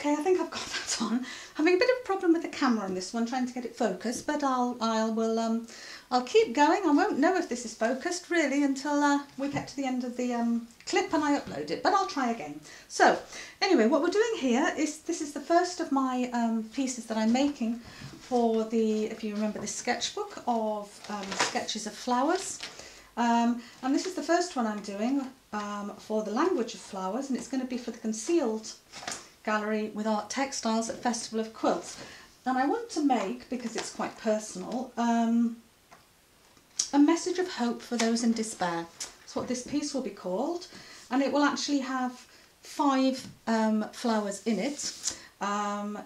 Okay, I think I've got that on. Having a bit of a problem with the camera on this one, trying to get it focused, but I'll I will um I'll keep going. I won't know if this is focused really until uh, we get to the end of the um, clip and I upload it, but I'll try again. So anyway, what we're doing here is this is the first of my um, pieces that I'm making for the, if you remember, this sketchbook of um, sketches of flowers. Um, and this is the first one I'm doing um, for the language of flowers and it's going to be for the concealed gallery with art textiles at Festival of Quilts. And I want to make, because it's quite personal, um, a message of hope for those in despair. That's what this piece will be called. And it will actually have five um, flowers in it. Um,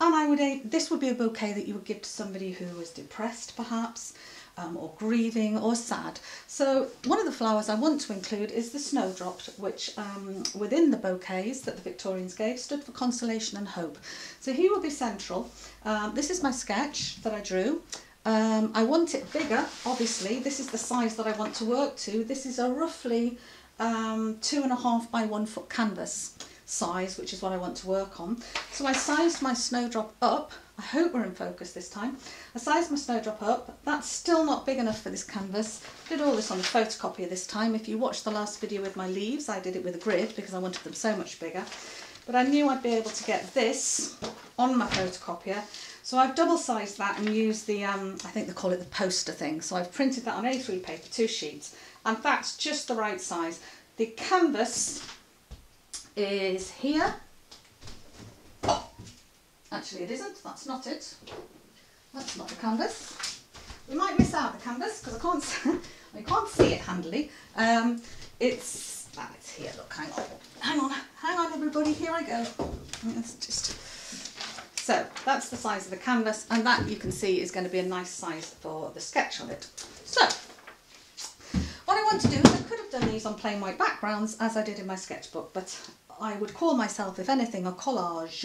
and I would, this would be a bouquet that you would give to somebody who was depressed perhaps, um, or grieving or sad. So one of the flowers I want to include is the snowdrop, which um, within the bouquets that the Victorians gave stood for consolation and hope. So he will be central. Um, this is my sketch that I drew. Um, I want it bigger, obviously. This is the size that I want to work to. This is a roughly um, two and a half by one foot canvas size, which is what I want to work on. So I sized my snowdrop up. I hope we're in focus this time. I sized my snowdrop up. That's still not big enough for this canvas. Did all this on the photocopier this time. If you watched the last video with my leaves, I did it with a grid because I wanted them so much bigger. But I knew I'd be able to get this on my photocopier so I've double sized that and used the, um, I think they call it the poster thing. So I've printed that on A3 paper, two sheets, and that's just the right size. The canvas is here. Actually it isn't, that's not it. That's not the canvas. We might miss out the canvas because I can't, I can't see it handily. Um, it's, ah, it's here, look, hang on. Hang on, hang on everybody, here I go. Let's just so that's the size of the canvas and that you can see is going to be a nice size for the sketch on it. So what I want to do is I could have done these on plain white backgrounds as I did in my sketchbook but I would call myself if anything a collage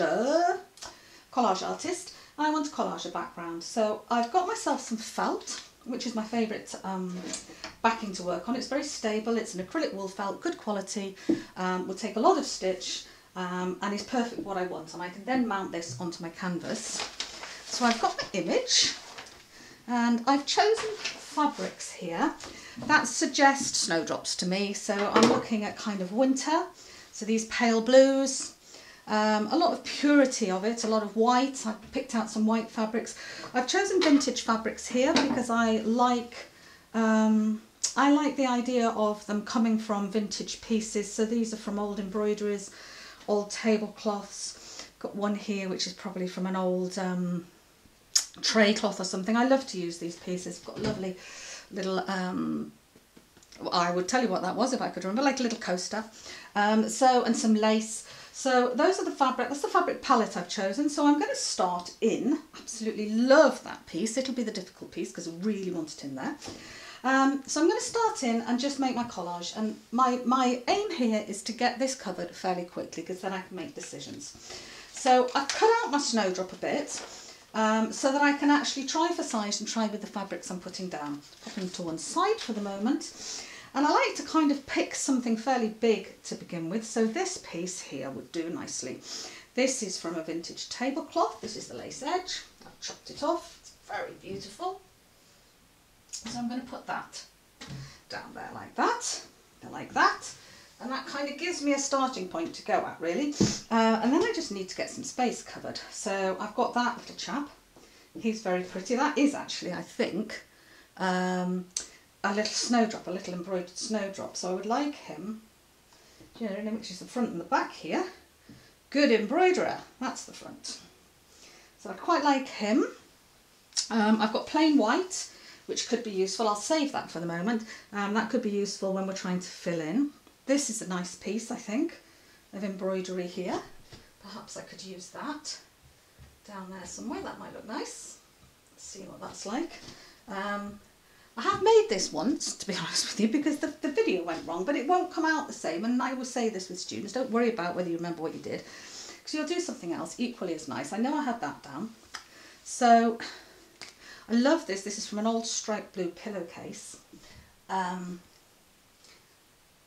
collage artist. I want to collage a background. So I've got myself some felt which is my favourite um, backing to work on. It's very stable, it's an acrylic wool felt, good quality, um, will take a lot of stitch um, and is perfect what I want. And I can then mount this onto my canvas. So I've got my image and I've chosen fabrics here. That suggest snowdrops to me. So I'm looking at kind of winter. So these pale blues um, a lot of purity of it, a lot of white. I've picked out some white fabrics. I've chosen vintage fabrics here because I like um, I like the idea of them coming from vintage pieces. So these are from old embroideries old tablecloths. Got one here which is probably from an old um, tray cloth or something. I love to use these pieces. Got lovely little, um, I would tell you what that was if I could remember, like a little coaster. Um, so, and some lace. So those are the fabric, that's the fabric palette I've chosen. So I'm going to start in, absolutely love that piece. It'll be the difficult piece because I really want it in there. Um, so I'm going to start in and just make my collage and my, my aim here is to get this covered fairly quickly because then I can make decisions. So I've cut out my snowdrop a bit um, so that I can actually try for size and try with the fabrics I'm putting down. Put them to one side for the moment. And I like to kind of pick something fairly big to begin with. So this piece here would do nicely. This is from a vintage tablecloth. This is the lace edge. I've chopped it off. It's very beautiful. So I'm going to put that down there like that, like that. And that kind of gives me a starting point to go at really. Uh, and then I just need to get some space covered. So I've got that little chap. He's very pretty. That is actually, I think, um, a little snowdrop, a little embroidered snowdrop. So I would like him, you know, which is the front and the back here. Good embroiderer, that's the front. So I quite like him. Um, I've got plain white which could be useful. I'll save that for the moment. Um, that could be useful when we're trying to fill in. This is a nice piece, I think, of embroidery here. Perhaps I could use that down there somewhere. That might look nice. Let's see what that's like. Um, I have made this once, to be honest with you, because the, the video went wrong, but it won't come out the same. And I will say this with students, don't worry about whether you remember what you did, because you'll do something else equally as nice. I know I had that down. So I love this. This is from an old striped blue pillowcase. Um,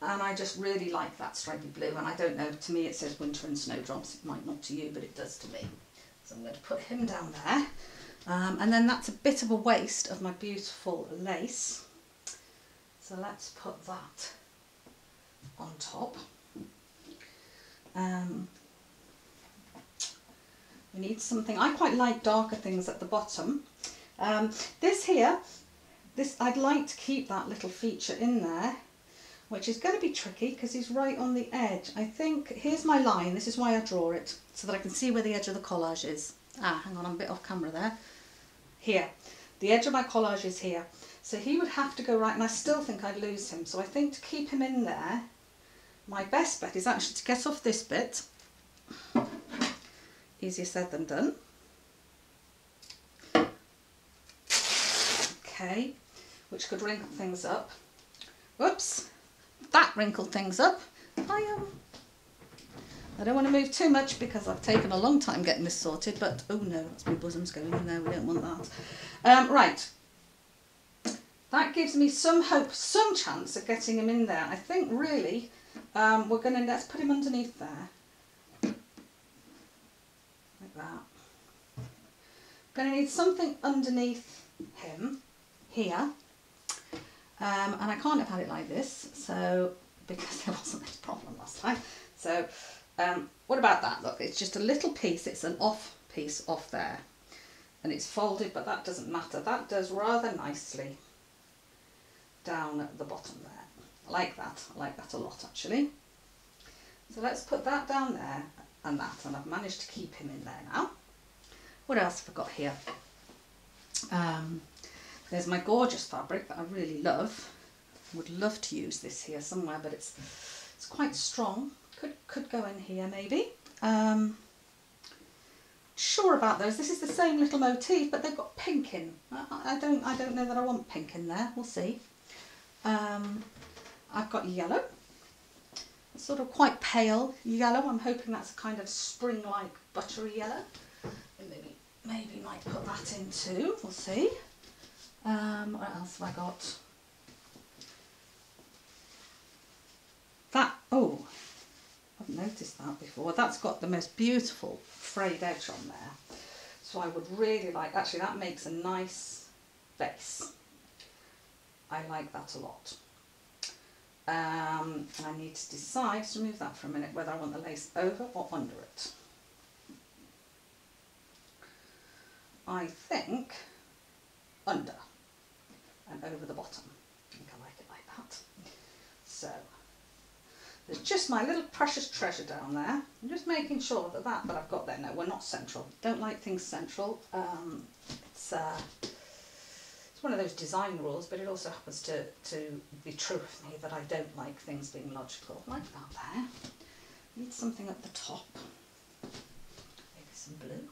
and I just really like that stripy blue and I don't know, to me it says winter and snowdrops, it might not to you but it does to me. So I'm going to put him down there um, and then that's a bit of a waste of my beautiful lace. So let's put that on top. Um, we need something, I quite like darker things at the bottom. Um, this here, this I'd like to keep that little feature in there which is going to be tricky because he's right on the edge. I think, here's my line, this is why I draw it, so that I can see where the edge of the collage is. Ah, hang on, I'm a bit off camera there. Here, the edge of my collage is here. So he would have to go right, and I still think I'd lose him. So I think to keep him in there, my best bet is actually to get off this bit. Easier said than done. Okay, which could wrinkle things up. Whoops, that wrinkled things up. I um, I don't want to move too much because I've taken a long time getting this sorted, but oh no, that's my bosoms going in there, we don't want that. Um, right, that gives me some hope, some chance of getting him in there. I think really um, we're going to, let's put him underneath there. Like that. Going to need something underneath him here um, and I can't have had it like this, so because there wasn't this problem last time. So um, what about that? Look, it's just a little piece, it's an off piece off there. And it's folded, but that doesn't matter. That does rather nicely down at the bottom there. I like that. I like that a lot, actually. So let's put that down there and that, and I've managed to keep him in there now. What else have I got here? Um, there's my gorgeous fabric that I really love. Would love to use this here somewhere, but it's it's quite strong. Could could go in here maybe. Um, sure about those. This is the same little motif, but they've got pink in. I, I don't I don't know that I want pink in there. We'll see. Um, I've got yellow. Sort of quite pale yellow. I'm hoping that's a kind of spring-like buttery yellow. Maybe maybe might put that in too. We'll see. Um, what else have I got? That, oh, I've noticed that before. That's got the most beautiful frayed edge on there. So I would really like, actually that makes a nice base. I like that a lot. Um, I need to decide, to move that for a minute, whether I want the lace over or under it. I think under and over the bottom. I think I like it like that. So there's just my little precious treasure down there. I'm just making sure that that that I've got there, no, we're not central. Don't like things central. Um, it's, uh, it's one of those design rules, but it also happens to, to be true of me that I don't like things being logical. Like that there. Need something at the top. Maybe some blue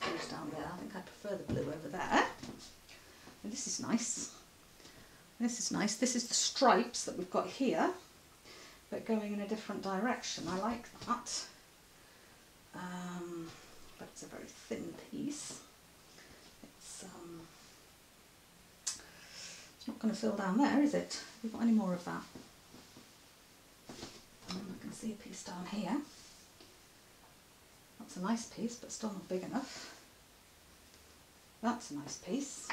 goes down there. I think I prefer the blue over there. And this is nice. This is nice. This is the stripes that we've got here, but going in a different direction. I like that. Um, but it's a very thin piece. It's um, it's not going to fill down there, is it? We've got any more of that? I can see a piece down here. That's a nice piece, but still not big enough. That's a nice piece.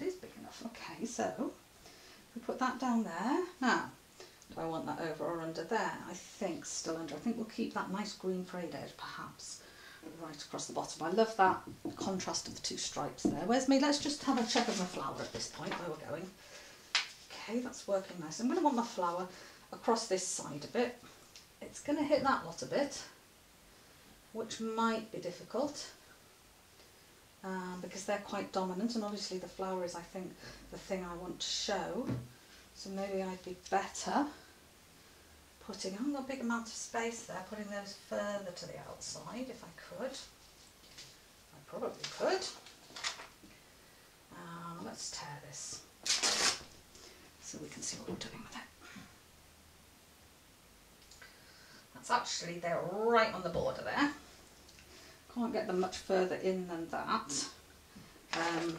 That is big enough. Okay, so we put that down there. Now, do I want that over or under there? I think still under. I think we'll keep that nice green frayed edge perhaps right across the bottom. I love that contrast of the two stripes there. Where's me? Let's just have a check of my flower at this point where we're going. Okay, that's working nice. I'm going to want my flower across this side a bit. It's going to hit that lot a bit, which might be difficult um, because they're quite dominant and obviously the flower is I think the thing I want to show so maybe I'd be better putting, I haven't got a big amount of space there, putting those further to the outside if I could. I probably could. Um, let's tear this so we can see what we're doing with it. That's actually, they're right on the border there. Can't get them much further in than that. Um,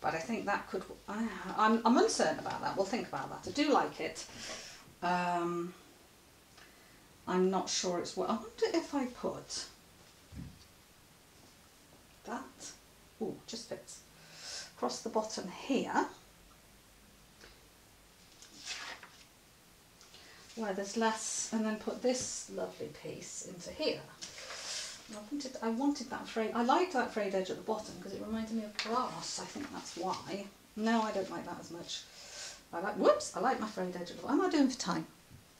but I think that could, I, I'm, I'm uncertain about that. We'll think about that. I do like it. Um, I'm not sure it's what, I wonder if I put that, oh, just fits, across the bottom here. Where there's less, and then put this lovely piece into here. I wanted, I wanted that frayed, I liked that frayed edge at the bottom because it reminded me of grass, I think that's why. No, I don't like that as much. I like, whoops, I like my frayed edge. What am I doing for time?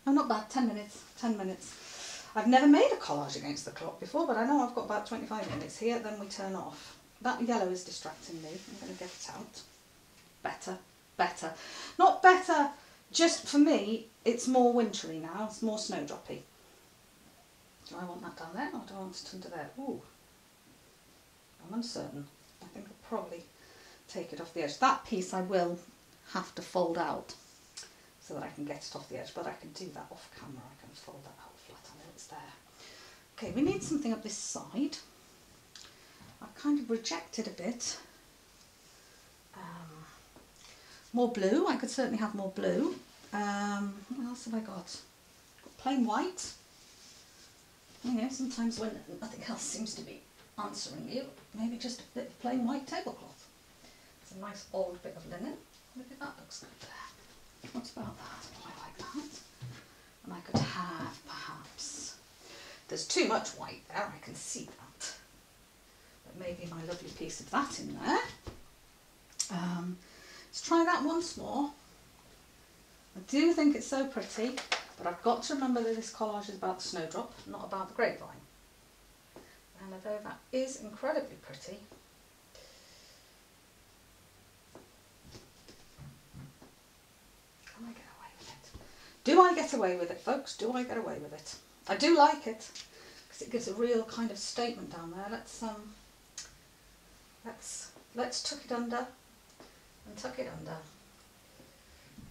I'm not bad, 10 minutes, 10 minutes. I've never made a collage against the clock before, but I know I've got about 25 minutes here, then we turn off. That yellow is distracting me. I'm going to get it out. Better, better. Not better, just for me, it's more wintry now, it's more snowdroppy. Do I want that down there or do I want it under there? Ooh, I'm uncertain. I think I'll probably take it off the edge. That piece I will have to fold out so that I can get it off the edge, but I can do that off camera. I can fold that out flat, know it's there. Okay, we need something up this side. I've kind of rejected a bit. Um, more blue, I could certainly have more blue. Um, what else have I got plain white. You know, sometimes when nothing else seems to be answering you, maybe just a bit of plain white tablecloth. It's a nice old bit of linen. Look at that looks good there. What about that? Oh, I like that. And I could have, perhaps, there's too much white there, I can see that. But maybe my lovely piece of that in there. Um, let's try that once more. I do think it's so pretty. But I've got to remember that this collage is about the snowdrop, not about the grapevine. And although that is incredibly pretty, can I get away with it? Do I get away with it, folks? Do I get away with it? I do like it because it gives a real kind of statement down there. Let's um, let's let's tuck it under and tuck it under.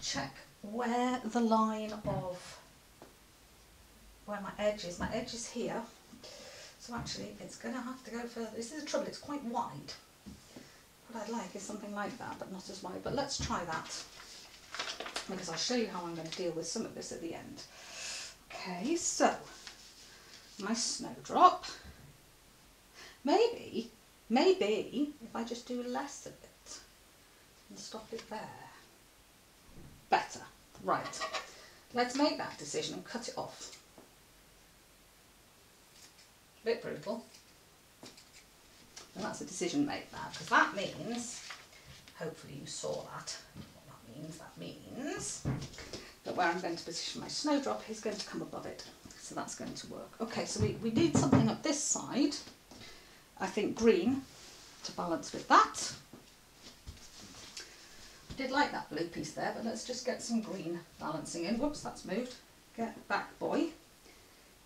Check where the line of where my edge is. My edge is here. So actually it's going to have to go further. This is the trouble, it's quite wide. What I'd like is something like that, but not as wide. But let's try that because I'll show you how I'm going to deal with some of this at the end. Okay, so my snowdrop. Maybe, maybe if I just do less of it and stop it there. Better. Right, let's make that decision and cut it off. A bit brutal. And that's a decision made now, because that means, hopefully you saw that, what that means, that means that where I'm going to position my snowdrop is going to come above it. So that's going to work. Okay, so we, we need something up this side, I think green, to balance with that did like that blue piece there, but let's just get some green balancing in. Whoops, that's moved. Get back, boy.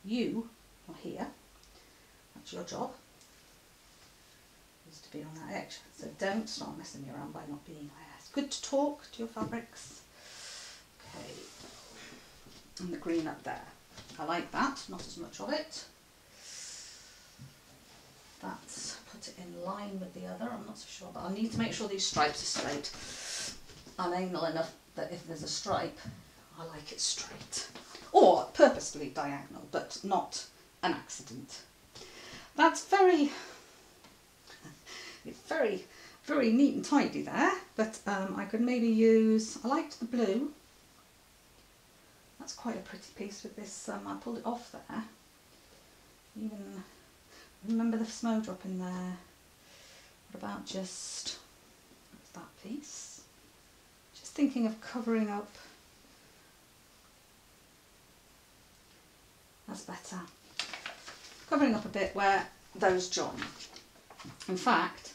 You are here. That's your job. Is to be on that edge. So don't start messing me around by not being there. It's good to talk to your fabrics. Okay. And the green up there. I like that, not as much of it. That's put it in line with the other, I'm not so sure, but I need to make sure these stripes are straight. I'm anal enough that if there's a stripe, I like it straight. Or purposefully diagonal, but not an accident. That's very, very, very neat and tidy there, but um, I could maybe use, I liked the blue. That's quite a pretty piece with this, um, I pulled it off there. Even, remember the snowdrop in there. What about just, that piece? Thinking of covering up. That's better. Covering up a bit where those join. In fact,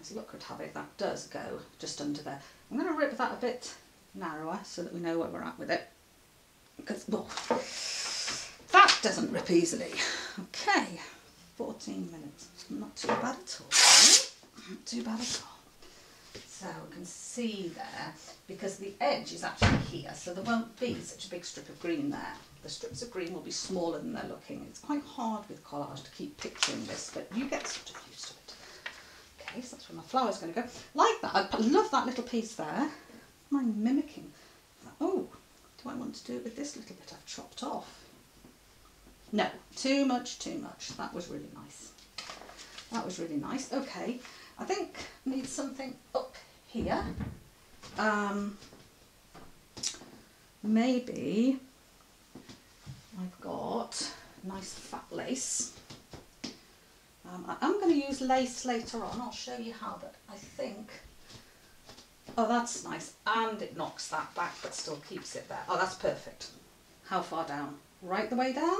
as luck would have it, that does go just under there. I'm going to rip that a bit narrower so that we know where we're at with it. Because, that doesn't rip easily. Okay, 14 minutes. Not too bad at all. Not too bad at all. So we can see there, because the edge is actually here, so there won't be hmm. such a big strip of green there. The strips of green will be smaller than they're looking. It's quite hard with collage to keep picturing this, but you get sort of used to it. Okay, so That's where my flower's going to go. Like that. I love that little piece there. Mind mimicking. Oh, do I want to do it with this little bit I've chopped off? No, too much, too much. That was really nice. That was really nice. Okay, I think I need something up here. Um, maybe I've got nice fat lace. Um, I am going to use lace later on. I'll show you how, but I think... Oh, that's nice. And it knocks that back, but still keeps it there. Oh, that's perfect. How far down? Right the way down?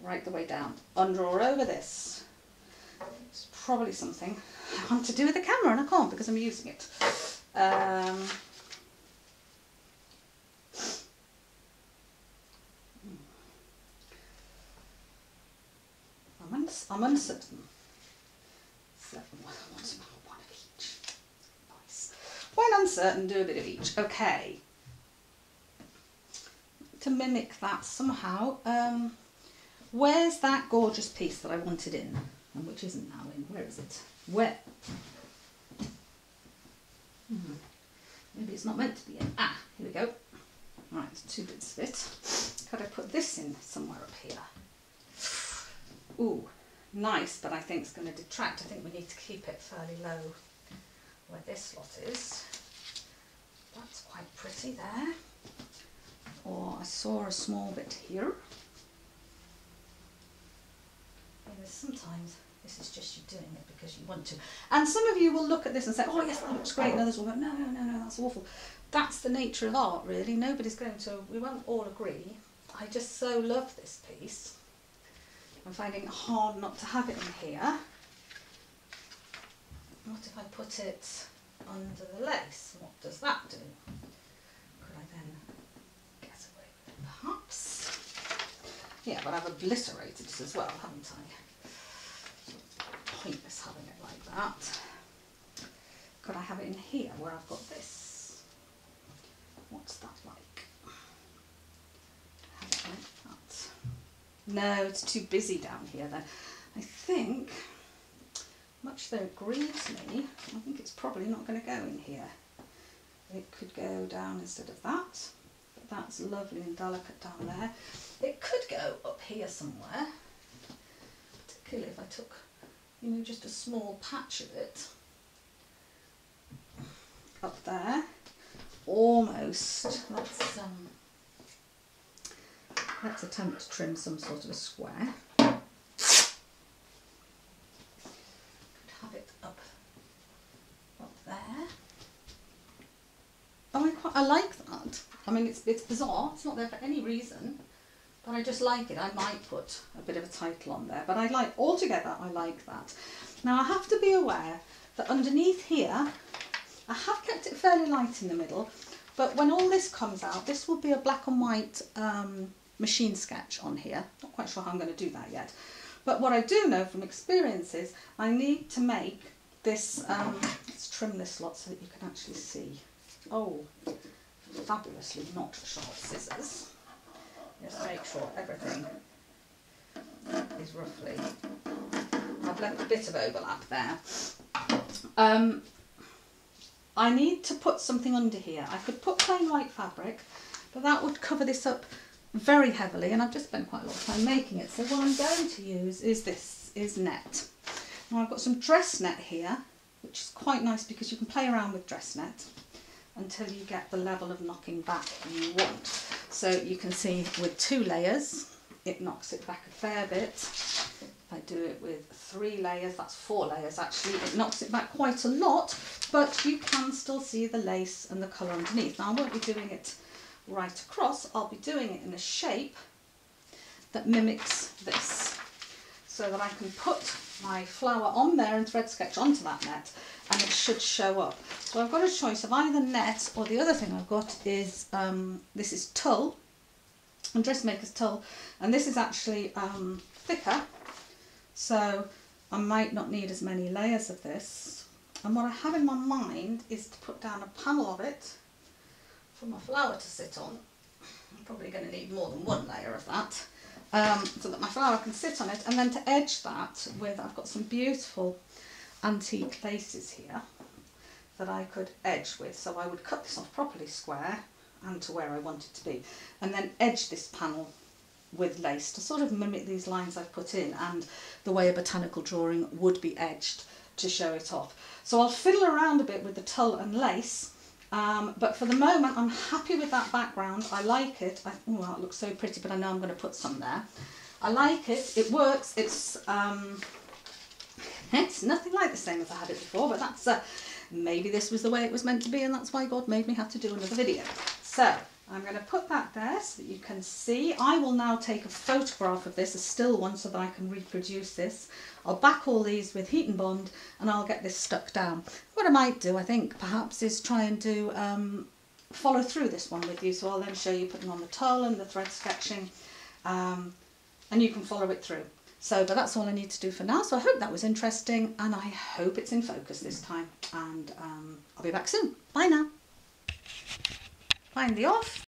Right the way down. Under or over this. It's probably something I want to do with the camera, and I can't because I'm using it. Um, I'm, uns I'm uncertain. When uncertain, do a bit of each. Okay. To mimic that somehow, um, where's that gorgeous piece that I wanted in? And which isn't now in. Where is it? Where? Hmm. Maybe it's not meant to be in. Ah, here we go. Right, two bits of it. Could I put this in somewhere up here? Ooh, nice, but I think it's going to detract. I think we need to keep it fairly low where this lot is. That's quite pretty there. Or I saw a small bit here. Sometimes this is just you doing it because you want to. And some of you will look at this and say, oh yes, that looks great. And others will go, no, no, no, no, that's awful. That's the nature of art, really. Nobody's going to, we won't all agree. I just so love this piece. I'm finding it hard not to have it in here. What if I put it under the lace? What does that do? Could I then get away with it perhaps? Yeah, but I've obliterated it as well, haven't I? Pointless having it like that. Could I have it in here where I've got this? What's that like? Have it like that. No, it's too busy down here then. I think, much though it grieves me, I think it's probably not going to go in here. It could go down instead of that, that's lovely and delicate down there. It could go up here somewhere, particularly if I took, you know, just a small patch of it up there. Almost, let's um, Let's attempt to trim some sort of a square. Could have it up, up there. Oh, I quite, I like that. I mean, it's, it's bizarre. It's not there for any reason, but I just like it. I might put a bit of a title on there, but I like, altogether, I like that. Now, I have to be aware that underneath here, I have kept it fairly light in the middle, but when all this comes out, this will be a black and white um, machine sketch on here. Not quite sure how I'm going to do that yet. But what I do know from experience is I need to make this, um, let's trim this lot so that you can actually see. Oh, fabulously not sharp scissors. Just make sure everything is roughly, I've left a bit of overlap there. Um, I need to put something under here. I could put plain white fabric, but that would cover this up very heavily and I've just spent quite a lot of time making it. So what I'm going to use is this, is net. Now I've got some dress net here, which is quite nice because you can play around with dress net until you get the level of knocking back you want. So you can see with two layers, it knocks it back a fair bit. If I do it with three layers, that's four layers actually, it knocks it back quite a lot, but you can still see the lace and the colour underneath. Now I won't be doing it right across, I'll be doing it in a shape that mimics this so that I can put my flower on there and thread sketch onto that net and it should show up. So I've got a choice of either net or the other thing I've got is, um, this is tulle, and dressmaker's tulle, and this is actually um, thicker, so I might not need as many layers of this. And what I have in my mind is to put down a panel of it for my flower to sit on. I'm probably going to need more than one layer of that um, so that my flower can sit on it and then to edge that with, I've got some beautiful antique laces here that I could edge with. So I would cut this off properly square and to where I want it to be. And then edge this panel with lace to sort of mimic these lines I've put in and the way a botanical drawing would be edged to show it off. So I'll fiddle around a bit with the tulle and lace um, but for the moment I'm happy with that background. I like it. I, oh, it looks so pretty but I know I'm going to put some there. I like it. It works. It's um, it's nothing like the same as I had it before but that's uh, maybe this was the way it was meant to be and that's why God made me have to do another video. So I'm going to put that there so that you can see. I will now take a photograph of this, a still one, so that I can reproduce this. I'll back all these with heat and bond and I'll get this stuck down. What I might do, I think, perhaps, is try and do um, follow through this one with you. So I'll then show you putting on the tulle and the thread sketching um, and you can follow it through. So, but that's all I need to do for now. So I hope that was interesting and I hope it's in focus this time. And um, I'll be back soon. Bye now. Find the off.